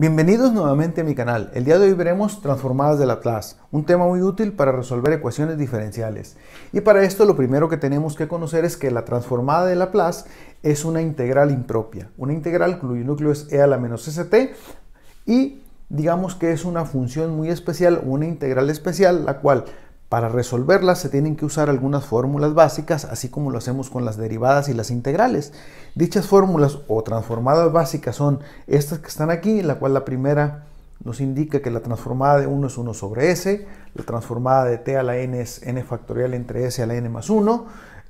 Bienvenidos nuevamente a mi canal. El día de hoy veremos transformadas de Laplace, un tema muy útil para resolver ecuaciones diferenciales. Y para esto lo primero que tenemos que conocer es que la transformada de Laplace es una integral impropia, una integral cuyo núcleo es e a la menos st y digamos que es una función muy especial, una integral especial, la cual para resolverla se tienen que usar algunas fórmulas básicas, así como lo hacemos con las derivadas y las integrales. Dichas fórmulas o transformadas básicas son estas que están aquí, la cual la primera nos indica que la transformada de 1 es 1 sobre s, la transformada de t a la n es n factorial entre s a la n más 1,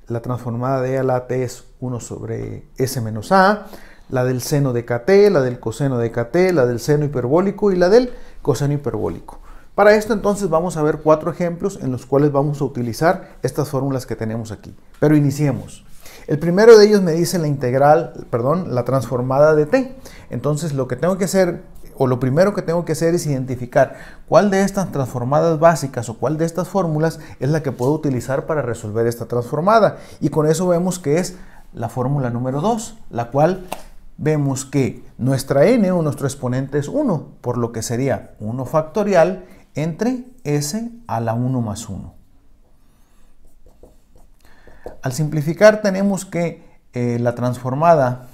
la transformada de e a la t es 1 sobre s menos a, la del seno de kt, la del coseno de kt, la del seno hiperbólico y la del coseno hiperbólico. Para esto entonces vamos a ver cuatro ejemplos en los cuales vamos a utilizar estas fórmulas que tenemos aquí. Pero iniciemos. El primero de ellos me dice la integral, perdón, la transformada de t. Entonces lo que tengo que hacer, o lo primero que tengo que hacer es identificar cuál de estas transformadas básicas o cuál de estas fórmulas es la que puedo utilizar para resolver esta transformada. Y con eso vemos que es la fórmula número 2, la cual vemos que nuestra n o nuestro exponente es 1, por lo que sería 1 factorial entre s a la 1 más 1. Al simplificar tenemos que eh, la transformada,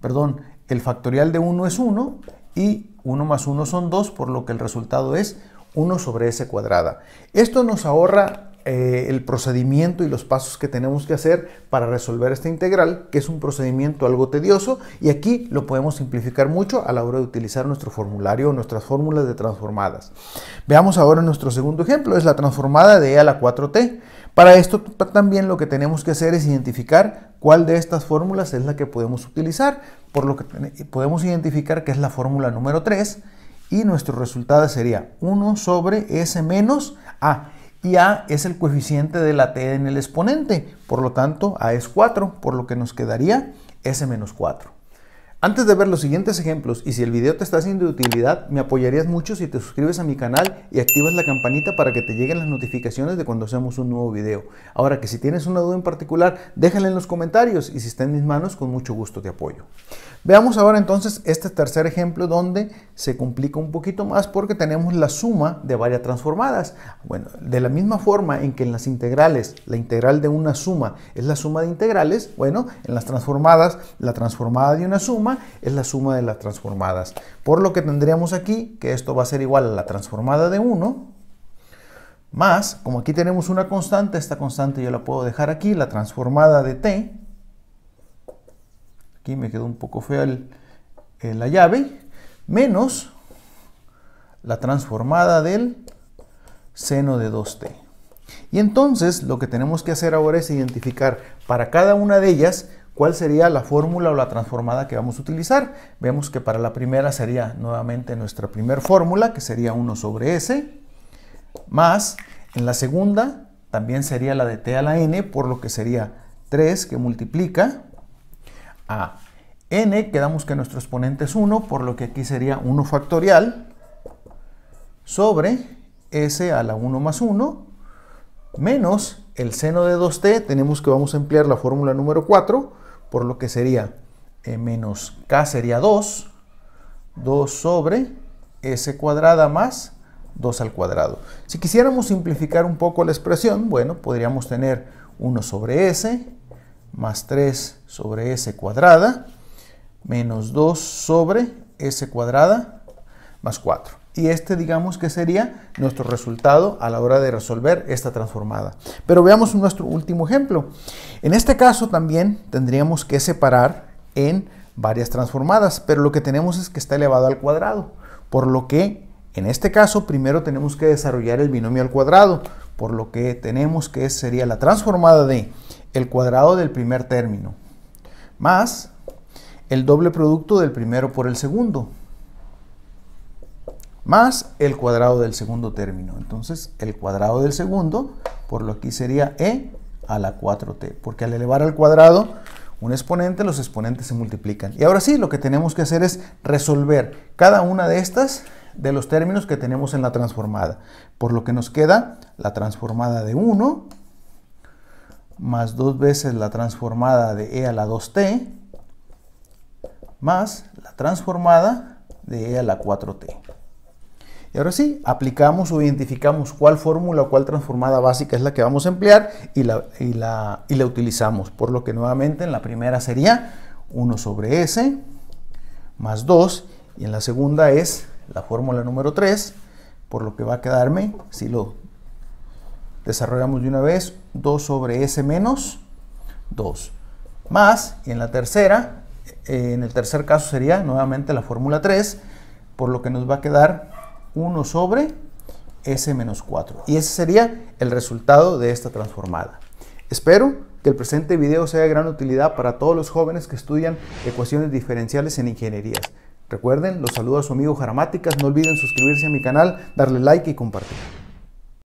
perdón, el factorial de 1 es 1 y 1 más 1 son 2, por lo que el resultado es 1 sobre s cuadrada. Esto nos ahorra eh, el procedimiento y los pasos que tenemos que hacer para resolver esta integral, que es un procedimiento algo tedioso y aquí lo podemos simplificar mucho a la hora de utilizar nuestro formulario o nuestras fórmulas de transformadas. Veamos ahora nuestro segundo ejemplo, es la transformada de e a la 4t. Para esto también lo que tenemos que hacer es identificar cuál de estas fórmulas es la que podemos utilizar, por lo que podemos identificar que es la fórmula número 3 y nuestro resultado sería 1 sobre s menos a y A es el coeficiente de la T en el exponente, por lo tanto A es 4, por lo que nos quedaría S menos 4. Antes de ver los siguientes ejemplos y si el video te está siendo de utilidad, me apoyarías mucho si te suscribes a mi canal y activas la campanita para que te lleguen las notificaciones de cuando hacemos un nuevo video. Ahora que si tienes una duda en particular, déjala en los comentarios y si está en mis manos, con mucho gusto te apoyo. Veamos ahora entonces este tercer ejemplo donde se complica un poquito más porque tenemos la suma de varias transformadas. Bueno, de la misma forma en que en las integrales la integral de una suma es la suma de integrales, bueno, en las transformadas la transformada de una suma es la suma de las transformadas. Por lo que tendríamos aquí que esto va a ser igual a la transformada de 1 más, como aquí tenemos una constante, esta constante yo la puedo dejar aquí, la transformada de t, aquí me quedó un poco fea la llave, menos la transformada del seno de 2t. Y entonces lo que tenemos que hacer ahora es identificar para cada una de ellas cuál sería la fórmula o la transformada que vamos a utilizar. Vemos que para la primera sería nuevamente nuestra primera fórmula, que sería 1 sobre s, más en la segunda también sería la de t a la n, por lo que sería 3 que multiplica a n, quedamos que nuestro exponente es 1, por lo que aquí sería 1 factorial sobre s a la 1 más 1 menos el seno de 2t, tenemos que vamos a emplear la fórmula número 4, por lo que sería eh, menos k sería 2, 2 sobre s cuadrada más 2 al cuadrado. Si quisiéramos simplificar un poco la expresión, bueno, podríamos tener 1 sobre s más 3 sobre s cuadrada menos 2 sobre s cuadrada más 4. Y este digamos que sería nuestro resultado a la hora de resolver esta transformada. Pero veamos nuestro último ejemplo. En este caso también tendríamos que separar en varias transformadas, pero lo que tenemos es que está elevado al cuadrado. Por lo que en este caso primero tenemos que desarrollar el binomio al cuadrado. Por lo que tenemos que sería la transformada de el cuadrado del primer término más el doble producto del primero por el segundo más el cuadrado del segundo término. Entonces, el cuadrado del segundo, por lo aquí sería e a la 4t, porque al elevar al cuadrado un exponente, los exponentes se multiplican. Y ahora sí, lo que tenemos que hacer es resolver cada una de estas de los términos que tenemos en la transformada. Por lo que nos queda la transformada de 1 más dos veces la transformada de e a la 2t más la transformada de e a la 4t. Y ahora sí, aplicamos o identificamos cuál fórmula o cuál transformada básica es la que vamos a emplear y la, y la, y la utilizamos. Por lo que nuevamente en la primera sería 1 sobre s más 2 y en la segunda es la fórmula número 3, por lo que va a quedarme, si lo desarrollamos de una vez, 2 sobre s menos 2. Más, y en la tercera, eh, en el tercer caso sería nuevamente la fórmula 3, por lo que nos va a quedar 1 sobre S menos 4. Y ese sería el resultado de esta transformada. Espero que el presente video sea de gran utilidad para todos los jóvenes que estudian ecuaciones diferenciales en ingenierías. Recuerden, los saludos a su amigo Jaramáticas, no olviden suscribirse a mi canal, darle like y compartir.